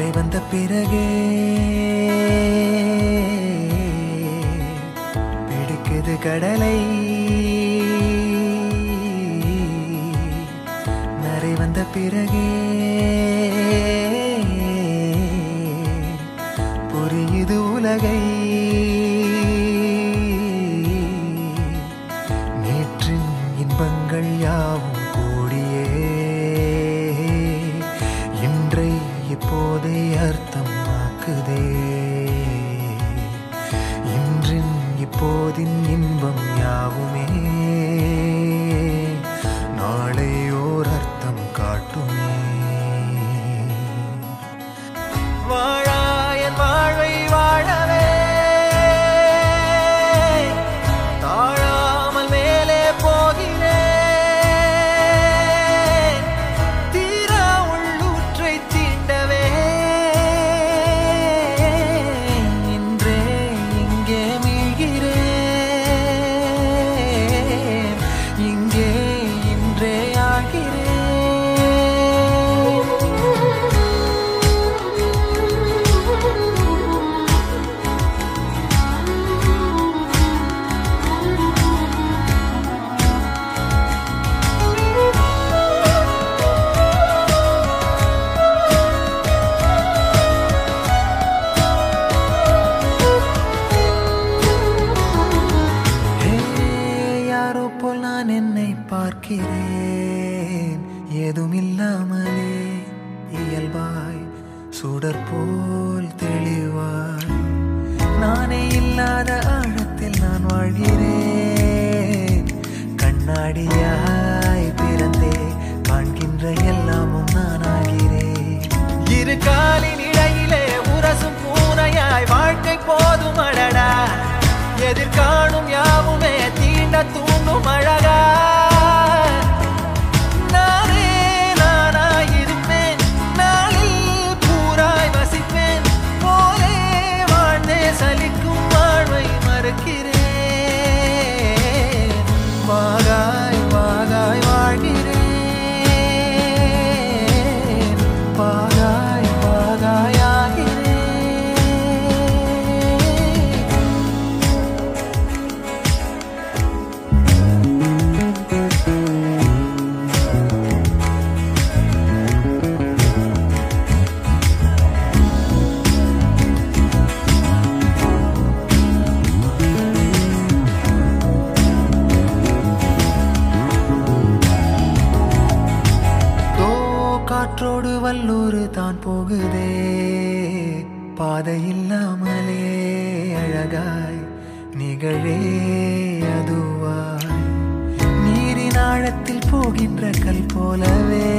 கரை வந்த பிறகே பிடிக்குது கடலை. நரை வந்த பிறகே புரியுது உலகை. இப்போதே அர்த்தமாக்குதே. இன்றின் இப்போதின் இன்பம் யாவுமே பார்க்கிறேன். ஏதும் இல்லாமலே இயல்பாய் சுடர் போல் தெளிவாய். நானே இல்லாத ஆழத்தில் நான் வாழ்கிறேன். கண்ணாடியாய் பிறந்தே காண்கின்ற எல்லாமும் நானாகிறேன். இரு காலின் இடையிலே உரசும் பூனையாய் வாழ்க்கை போதும் அடடா. எதிர்காணும் யாவுமே தீண்ட தூண்டும் அழகா காற்றோடு வல்லூர் தான் போகுதே. பாதை இல்லாமலே அழகாய் நிகழே அதுவாய். நீரின் ஆழத்தில் போகின்ற கல் போலவே